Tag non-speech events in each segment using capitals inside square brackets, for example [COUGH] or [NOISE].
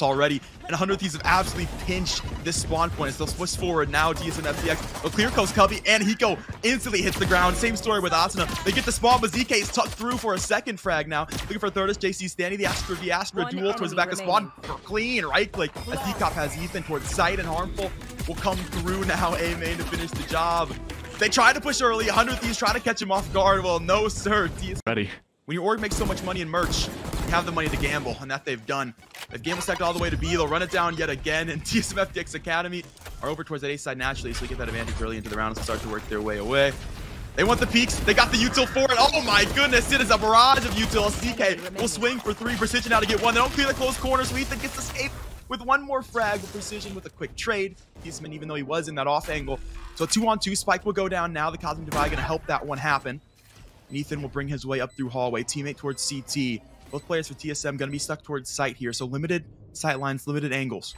already, and 100 Thieves have absolutely pinched this spawn point as they'll push forward now. TSM FTX, a clear coast Cubby, and Hiko instantly hits the ground. Same story with Asuna. They get the spawn, but ZK is tucked through for a second frag now. Looking for third is JC Stanley, the Astra v Astra One duel towards the back of spawn. For clean right click as Decop has Ethan towards sight and harmful will come through now. [LAUGHS] A main to finish the job. They try to push early. 100 Thieves try to catch him off guard. Well, no, sir. TSM Ready. when your org makes so much money in merch, you have the money to gamble, and that they've done. They've gamble stacked all the way to B. They'll run it down yet again, and [LAUGHS] TSM FTX Academy are over towards that A side naturally, so they get that advantage early into the round and start to work their way away. They want the peaks. They got the util for it. Oh my goodness, it is a barrage of utils. ZK will swing for three. Precision now to get one. They don't clear the close corner, so Ethan gets escaped with one more frag Precision with a quick trade. Peaceman, even though he was in that off angle. So two on two. Spike will go down now. The Cosmic Divide going to help that one happen. And Ethan will bring his way up through hallway. Teammate towards CT. Both players for TSM going to be stuck towards sight here. So limited sight lines, limited angles.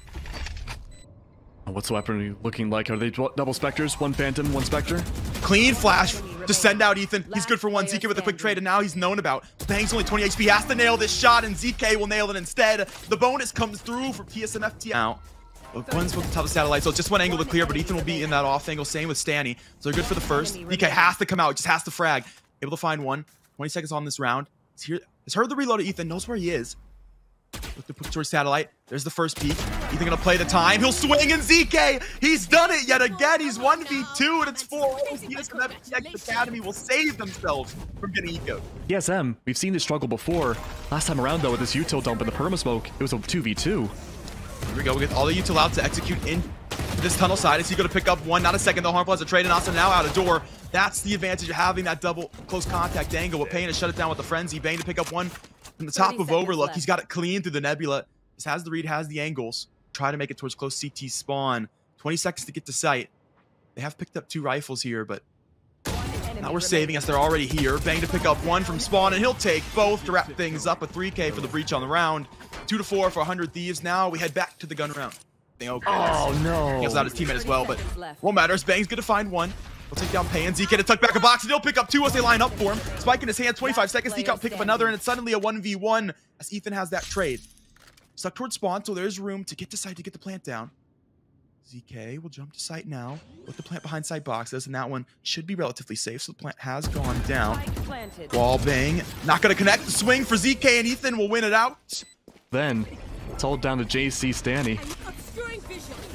What's the weapon looking like? Are they double specters? One phantom, one specter? Clean flash to send out Ethan. He's good for one. ZK with a quick trade, and now he's known about. Bang's only 20 HP. Has to nail this shot, and ZK will nail it instead. The bonus comes through for TSM FT out. One's supposed to tell the satellite, so it's just one angle to clear, but Ethan will be in that off angle. Same with Stanny. So they're good for the first. DK has to come out, just has to frag. Able to find one. 20 seconds on this round. He's here. Has heard the reload of Ethan, knows where he is. Look to towards satellite. There's the first peek. Ethan gonna play the time. He'll swing and ZK. He's done it yet again. He's 1v2 and it's 4 TSM FTX Academy will save themselves from getting eco. TSM, we've seen this struggle before. Last time around, though, with this util dump and the perma smoke, it was a 2v2. Here we go. We get all the util out to execute in this tunnel side. Is he going to pick up one? Not a second, though. Harmful has a trade, and also now out of door. That's the advantage of having that double close contact angle. With Payne to shut it down with the Frenzy. Bane to pick up one from the top of Overlook. left. He's got it clean through the nebula. This has the read, has the angles. Try to make it towards close CT spawn. 20 seconds to get to sight. They have picked up two rifles here, but now we're saving us. They're already here. Bang to pick up one from spawn, and he'll take both to wrap things up. A 3K for the breach on the round. Two to four for 100 Thieves. Now we head back to the gun round. Okay. Oh, no. Cancels out his teammate as well, but seconds left. won't matter. Bang's gonna find one. We'll take down Pay and ZK to tuck back a box, and he'll pick up two as they line up for him. Spike in his hand, 25 seconds. ZK pick up another, and it's suddenly a 1v1 as Ethan has that trade. Stuck towards spawn, so there's room to get to site to get the plant down. ZK will jump to site now. With the plant behind site boxes, and that one should be relatively safe, so the plant has gone down. Spike planted. Wall bang. Not gonna connect. The swing for ZK, and Ethan will win it out. Then, it's all down to JC Stanny.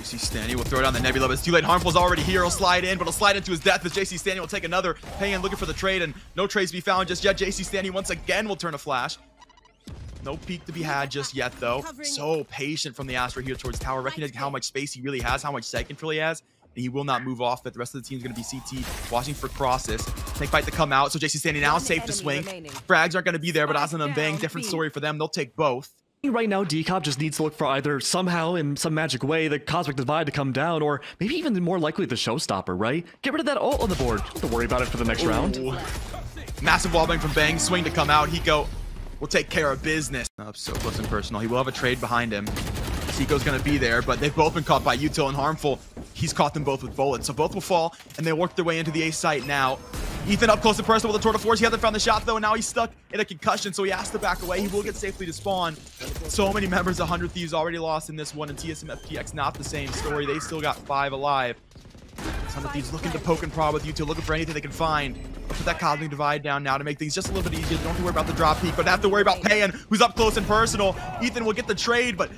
JC Stanley will throw down the Nebula, but it's too late. Harmful's already here. He'll slide in, but he'll slide into his death as JC Stanley will take another. Payan looking for the trade, and no trades be found just yet. JC Stanley once again will turn a flash. No peek to be had just yet, though. So patient from the Astra here towards tower, recognizing how much space he really has, how much sight control he has. And he will not move off, but the rest of the team is going to be CT watching for crosses. Take fight to come out, so JC Stanley now safe to swing. remaining. Frags aren't going to be there, but Aslan and Bang, different story for them. They'll take both. Right now, Decop just needs to look for either somehow, in some magic way, the Cosmic Divide to come down, or maybe even more likely the Showstopper, right? Get rid of that ult on the board. Don't have to worry about it for the next round. Massive wallbang from Bang. Swing to come out. Hiko will take care of business. Up so close and personal. He will have a trade behind him. Hiko's going to be there, but they've both been caught by Util and Harmful. He's caught them both with bullets, so both will fall, and they work their way into the A site now. Ethan up close and personal with a Tour de Force. He hasn't found the shot, though, and now he's stuck in a concussion, so he has to back away. He will get safely to spawn. So many members 100 Thieves already lost in this one, and TSM FTX not the same story. They still got five alive. Some of these looking to poke and prod with you two, looking for anything they can find. Put that cosmic divide down now to make things just a little bit easier. Don't have to worry about the drop peak, but have to worry about Payan, who's up close and personal. Ethan will get the trade, but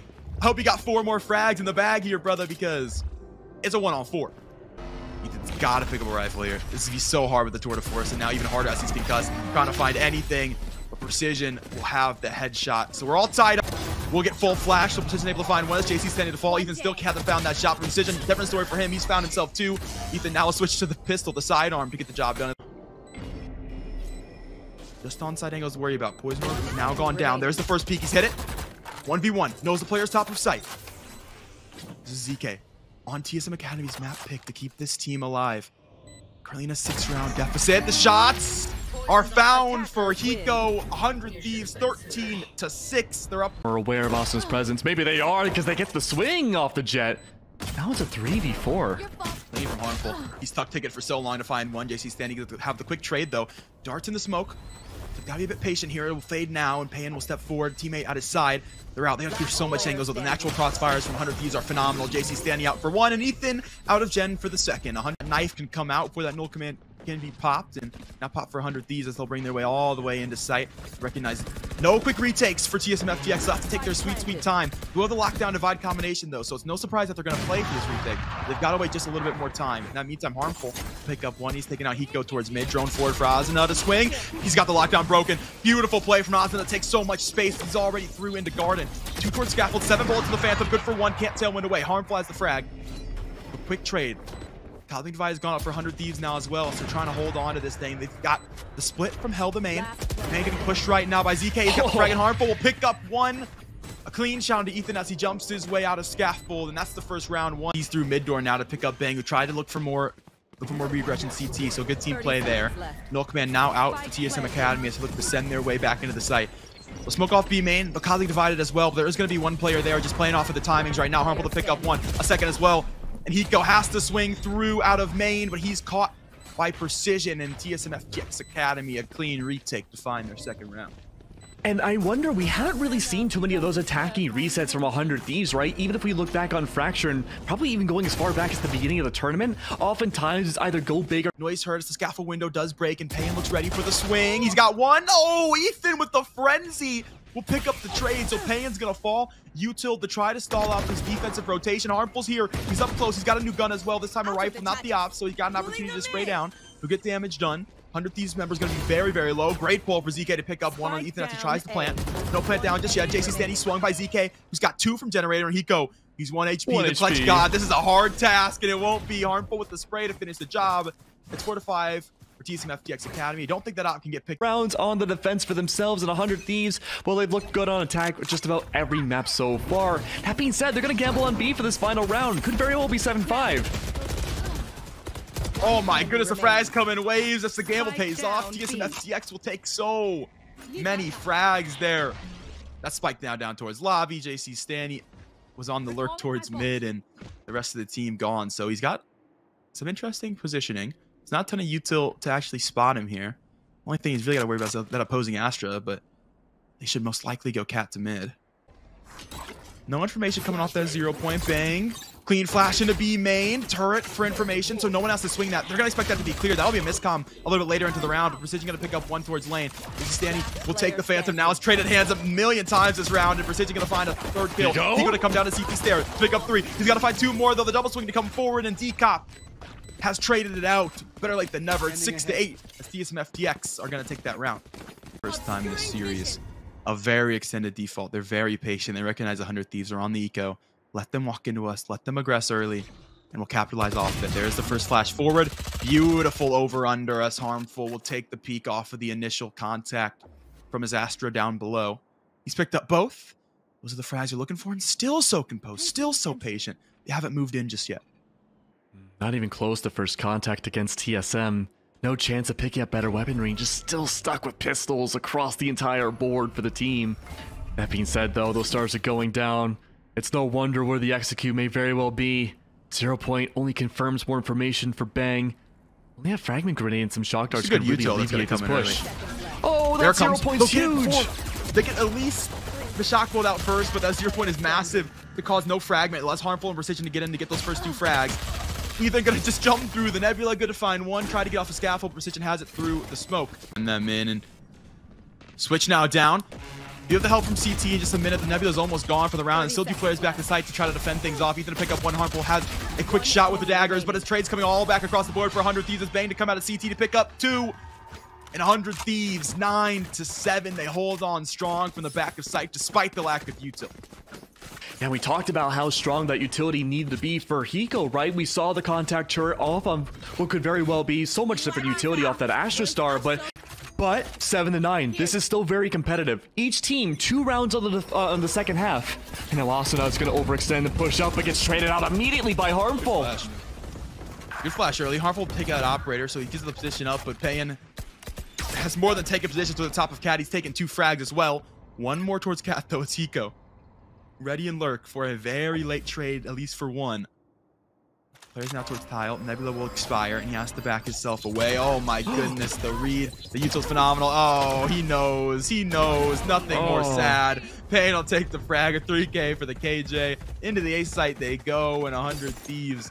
I hope you got four more frags in the bag here, brother, because it's a one on four. Ethan's got to pick up a rifle here. This is gonna be so hard with the Tour de Force, and now even harder as he's concussed. Trying to find anything, but Precision will have the headshot. So we're all tied up. We'll get full flash, so Precision able to find one. As JC standing to fall, Ethan still hasn't found that shot. Precision, different story for him. He's found himself too. Ethan now will switch to the pistol, the sidearm, to get the job done. Just on side angles to worry about. Poison now gone down. There's the first peek. He's hit it. 1v1. Knows the player's top of sight. This is ZK on TSM Academy's map pick to keep this team alive. Currently in a six round deficit. The shots are found for Hiko. 100 Thieves 13 to 6. They're up. Are aware of Austin's presence. Maybe they are because they get the swing off the jet. Now it's a 3v4. Lane from Harmful. He's tuck ticket for so long to find one. JC standing to have the quick trade though. Darts in the smoke. Gotta be a bit patient here. It will fade now, and Pan will step forward. Teammate at his side. They're out. They have do so much angles. The natural crossfires from 100 Thieves are phenomenal. JC standing out for one, and Ethan out of Gen for the second. A 100 knife can come out before that null command can be popped, and now pop for 100 Thieves as they'll bring their way all the way into sight. Recognize no quick retakes for TSM FTX. They'll have to take their sweet, sweet time. Do have the lockdown divide combination, though, so it's no surprise that they're going to play for this retake. They've got to wait just a little bit more time. In that meantime, Harmful pick up one. He's taking out Hiko towards mid. Drone forward for Asuna to swing. He's got the lockdown broken. Beautiful play from Asuna. Takes so much space. He's already through into Garden. Two towards Scaffold. Seven bullets to the Phantom. Good for one. Can't tailwind away. Harmful has the frag. A quick trade. Cosmic Divide has gone up for 100 Thieves now as well, so trying to hold on to this thing. They've got the split from Hell the main. Man getting pushed right now by ZK. He's got oh. the frag and Harmful will pick up one. A clean shot to Ethan as he jumps his way out of Scaffold, and that's the first round one. He's through mid door now to pick up Bang, who tried to look for more look for more regression CT, so good team play there. Null Command now out for TSM Academy as they look to send their way back into the site. We'll smoke off B main, but Kali divided as well. But there is going to be one player there just playing off of the timings right now. Harmful to pick up one, a second as well. And Hiko has to swing through out of main, but he's caught by Precision and TSM FTX Academy a clean retake to find their second round. And I wonder, we haven't really seen too many of those attacking resets from 100 Thieves, right? Even if we look back on Fracture and probably even going as far back as the beginning of the tournament, oftentimes it's either go big or... Noise as the scaffold window does break and Payne looks ready for the swing. He's got one. Oh, Ethan with the frenzy will pick up the trade. So Payan's gonna fall. Util to try to stall out his defensive rotation. Harmful's here. He's up close. He's got a new gun as well. This time a rifle, not the ops. So he's got an opportunity to spray down. He'll get damage done. 100 Thieves member is going to be very, very low. Great pull for ZK to pick up one on Ethan as he tries to plant. No plant down just yet. JC Stanley swung by ZK, who's got two from Generator, and Hiko. He's one HP. One the HP. clutch god. This is a hard task, and it won't be harmful with the spray to finish the job. It's four to five for TSM FTX Academy. Don't think that op can get picked. rounds on the defense for themselves and 100 Thieves. Well, they've looked good on attack with just about every map so far. That being said, they're going to gamble on B for this final round. Could very well be 7-5. Oh my goodness, the frags come in waves. That's the gamble pays off. TSM FTX will take so many frags there. That spike now down towards lobby. JC Stanny was on the lurk towards mid, and the rest of the team gone. So he's got some interesting positioning. It's not a ton of util to actually spot him here. Only thing he's really got to worry about is that opposing Astra, but they should most likely go cat to mid. No information coming off that zero point bang. Clean flash into B main. Turret for information, so no one has to swing that. They're going to expect that to be clear. That'll be a miscom a little bit later into the round. Precision going to pick up one towards lane. Stanny will take the Phantom now. It's traded hands a million times this round, and Precision going to find a third kill. He's going to come down to CT Stair to pick up three. He's got to find two more, though. The double swing to come forward, and Decop has traded it out. Better late than never. It's 6 to 8 as TSM FTX are going to take that round. First time in this series. A very extended default. They're very patient. They recognize 100 Thieves are on the eco. Let them walk into us. Let them aggress early. And we'll capitalize off it. There's the first flash forward. Beautiful over under us. Harmful We'll take the peak off of the initial contact from his Astra down below. He's picked up both. Those are the frags you're looking for. And still so composed. Still so patient. They haven't moved in just yet. Not even close to first contact against TSM. No chance of picking up better weaponry, just still stuck with pistols across the entire board for the team. That being said, though, those stars are going down. It's no wonder where the execute may very well be. Zero Point only confirms more information for Bang. Only a fragment grenade and some shock darts can really alleviate this push. early. Oh, that zero point's huge. four. They get at least the shock bolt out first, but that zero point is massive to cause no fragment. Less harmful and precision to get in to get those first two frags. Ethan gonna just jump through the nebula, good to find one. Try to get off a scaffold. Precision has it through the smoke. And them in and switch now down. You have the help from CT in just a minute. The nebula's almost gone for the round, and still two players back to site to try to defend things off. Ethan to pick up one harmful has a quick shot with the daggers, but his trade's coming all back across the board for 100 Thieves. It's Bang to come out of CT to pick up two. And 100 Thieves, 9 to 7. They hold on strong from the back of sight despite the lack of util. Yeah, we talked about how strong that utility needed to be for Hiko, right? We saw the contact turret off on what could very well be so much different utility off that Astra Star, but but seven to nine. This is still very competitive. Each team two rounds on the uh, on the second half. And now Asuna is going to overextend and push up, but gets traded out immediately by Harmful. Flash. Good flash early. Harmful take out operator, so he gives the position up, but Payan has more than taken position to the top of Cat. He's taken two frags as well. One more towards Cat, though. It's Hiko. Ready and lurk for a very late trade, at least for one. Players now towards tile. Nebula will expire, and he has to back himself away. Oh my [GASPS] goodness, the read. The util's phenomenal. Oh, he knows. He knows. Nothing more Oh. sad. Payne will take the frag. A 3K for the KJ. Into the A site they go, and 100 Thieves.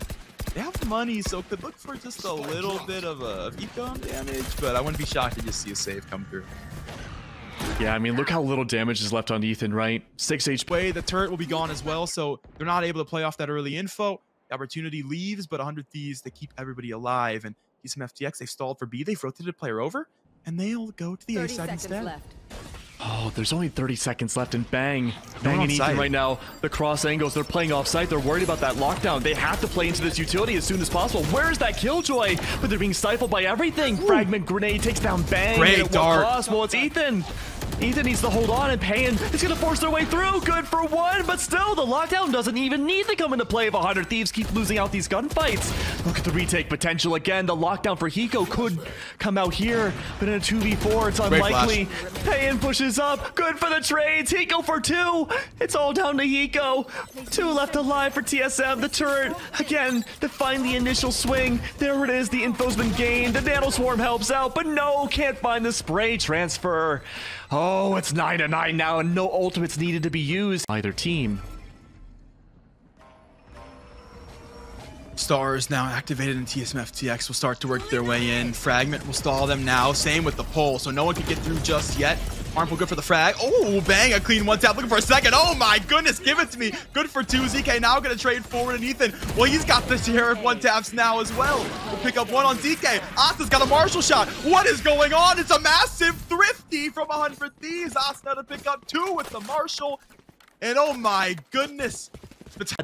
They have money, so could look for just a little bit of uh, a econ damage, but I wouldn't be shocked to just see a save come through. Yeah, I mean, look how little damage is left on Ethan, right? 6 HP. way the turret will be gone as well so they're not able to play off that early info the opportunity leaves but 100 thieves they keep everybody alive and he's some ftx they stalled for b they've rotated a player over and they'll go to the a side instead left. Oh, there's only 30 seconds left, and bang. Bang and Ethan right now. The cross angles, they're playing off site. They're worried about that lockdown. They have to play into this utility as soon as possible. Where's that killjoy? But they're being stifled by everything. Fragment grenade takes down bang. Great and at dart. what cost? Well, it's Ethan. Ethan needs to hold on, and Payan is going to force their way through. Good for one, but still, the lockdown doesn't even need to come into play if 100 Thieves keep losing out these gunfights. Look at the retake potential again. The lockdown for Hiko could come out here, but in a 2v4, it's unlikely. Payan pushes up. Good for the trades. Hiko for two. It's all down to Hiko. Two left alive for TSM. The turret, again, to find the initial swing. There it is. The info's been gained. The Nano Swarm helps out, but no, can't find the spray transfer. Oh, it's 9 to 9 now, and no ultimates needed to be used. Either team. Stars now activated in TSM FTX will start to work their way in. Fragment will stall them now. Same with the pole, so no one can get through just yet. Harmful good for the frag. Oh, bang, a clean one tap. Looking for a second. Oh my goodness, give it to me. Good for two. ZK now gonna trade forward and Ethan. Well, he's got the Sheriff one taps now as well. We'll pick up one on ZK. Asta's got a Marshall shot. What is going on? It's a massive thrifty from 100 Thieves. Asta to pick up two with the Marshall. And oh my goodness.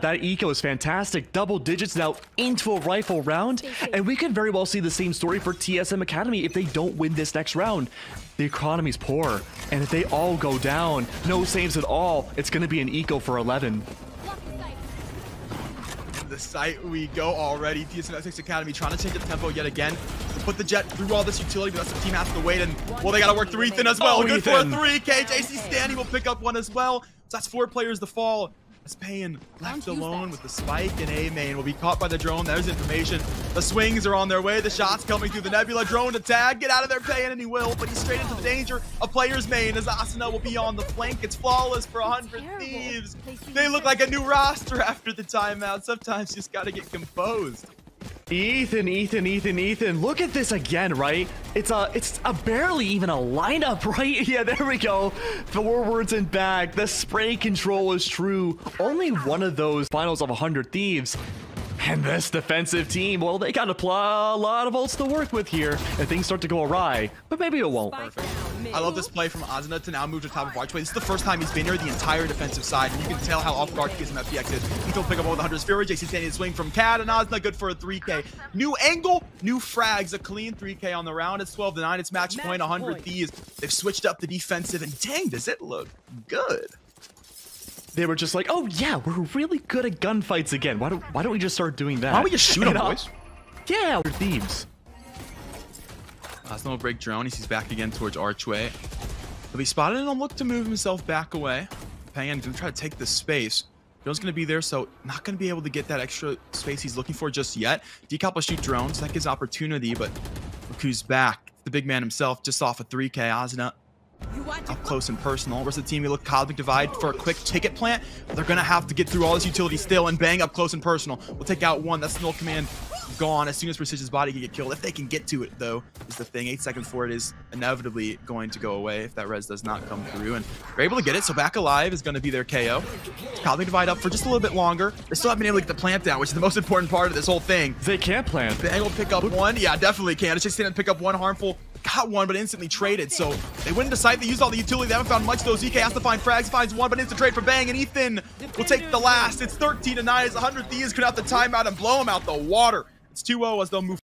That eco is fantastic. Double digits now into a rifle round. And we could very well see the same story for TSM Academy if they don't win this next round. The economy's poor. And if they all go down, no saves at all, it's going to be an eco for 11. the site we go already. TSM FTX Academy trying to change the tempo yet again. Put the jet through all this utility, but that's the team has to wait. And well, they got to work through Ethan as oh, well. Oh, Good Ethan. for a three. KJC Stanley will pick up one as well. So that's four players to fall. As Payan left alone with the spike and A main will be caught by the drone. There's information. The swings are on their way. The shots coming through the nebula. Drone to tag. Get out of there, Payan, and he will. But he's straight into the danger of player's main as Asuna will be on the flank. It's flawless for 100. Thieves. They see They you look like a new roster [LAUGHS] after the timeout. Sometimes you just got to get composed. Ethan, Ethan, Ethan, Ethan. Look at this again, right? It's a, it's a barely even a lineup, [LAUGHS] right? Yeah, there we go. Forwards and back. The spray control is true. Only one of those finals of 100 Thieves. And this defensive team, well, they got a, a lot of ults to work with here. And things start to go awry. But maybe it won't. I love this play from Asuna to now move to top of Archway. This is the first time he's been here the entire defensive side, and you can tell how off guard TSM FTX is. Ethan will pick up all the Hunter's Fury. JC standing swing from Cad, and Asuna good for a 3K. New angle, new frags, a clean 3K on the round. It's 12 to 9. It's match point, 100 point. Thieves. They've switched up the defensive, and dang, does it look good. They were just like, oh yeah, we're really good at gunfights again. Why don't, why don't we just start doing that? Why don't we just shoot [LAUGHS] You them, boys? Yeah, we're thieves. Will break drone. He's back again towards Archway. He'll be spotted and he'll look to move himself back away. Pan gonna try to take the space. Drone's gonna be there, so not gonna be able to get that extra space he's looking for just yet. Decouple shoot drones, that gives opportunity, but look who's back. The big man himself, just off a 3K. Asuna up close and personal. Where's the team? You look Cosmic Divide for a quick ticket plant. They're gonna have to get through all this utility still and bang up close and personal. We'll take out one. That's null command gone as soon as Precision's body can get killed. If they can get to it though, is the thing. Eight seconds for it is inevitably going to go away if that res does not come through. And they're able to get it, so back alive is gonna be their KO. Probably Divide up for just a little bit longer. They still haven't been able to get the plant down, which is the most important part of this whole thing. They can't plant. The angle pick up one. Yeah, definitely can. It's just gonna pick up one harmful. Got one, but instantly traded. So they went into sight. They used all the utility. They haven't found much though. ZK has to find frags. Finds one, but instant trade for Bang. And Ethan will take the last. It's 13 to 9 as 100 Thieves could have the timeout and blow him out the water. It's 2-0 as they'll move.